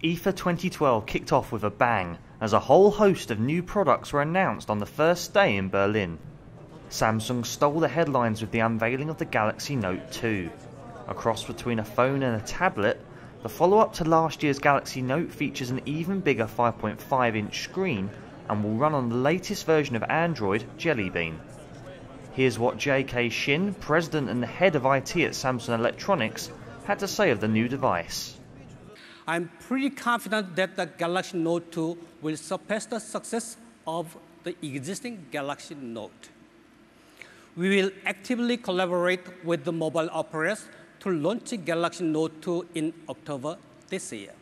IFA 2012 kicked off with a bang as a whole host of new products were announced on the first day in Berlin. Samsung stole the headlines with the unveiling of the Galaxy Note 2. A cross between a phone and a tablet, the follow up to last year's Galaxy Note features an even bigger 5.5 inch screen and will run on the latest version of Android, Jelly Bean. Here's what J.K. Shin, president and head of IT at Samsung Electronics, had to say of the new device. I'm pretty confident that the Galaxy Note 2 will surpass the success of the existing Galaxy Note. We will actively collaborate with the mobile operators to launch Galaxy Note 2 in October this year.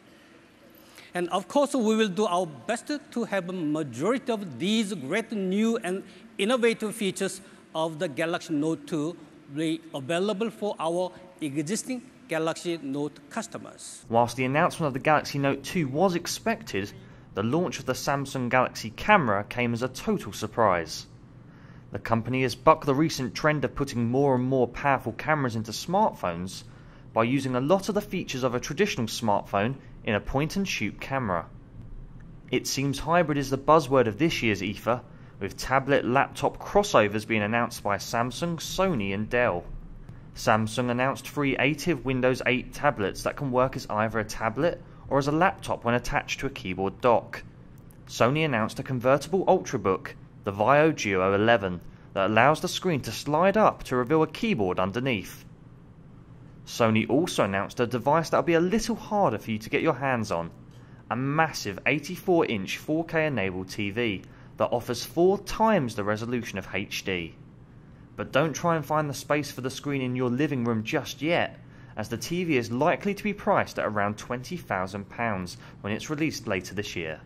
And of course, we will do our best to have a majority of these great new and innovative features of the Galaxy Note 2 be available for our existing Galaxy Note customers. Whilst the announcement of the Galaxy Note 2 was expected, the launch of the Samsung Galaxy camera came as a total surprise. The company has bucked the recent trend of putting more and more powerful cameras into smartphones by using a lot of the features of a traditional smartphone in a point and shoot camera. It seems hybrid is the buzzword of this year's IFA, with tablet laptop crossovers being announced by Samsung, Sony, and Dell. Samsung announced three ATIV Windows 8 tablets that can work as either a tablet or as a laptop when attached to a keyboard dock. Sony announced a convertible Ultrabook, the VAIO Duo 11, that allows the screen to slide up to reveal a keyboard underneath. Sony also announced a device that will be a little harder for you to get your hands on a massive 84 inch 4K enabled TV that offers four times the resolution of HD. But don't try and find the space for the screen in your living room just yet, as the TV is likely to be priced at around £20,000 when it's released later this year.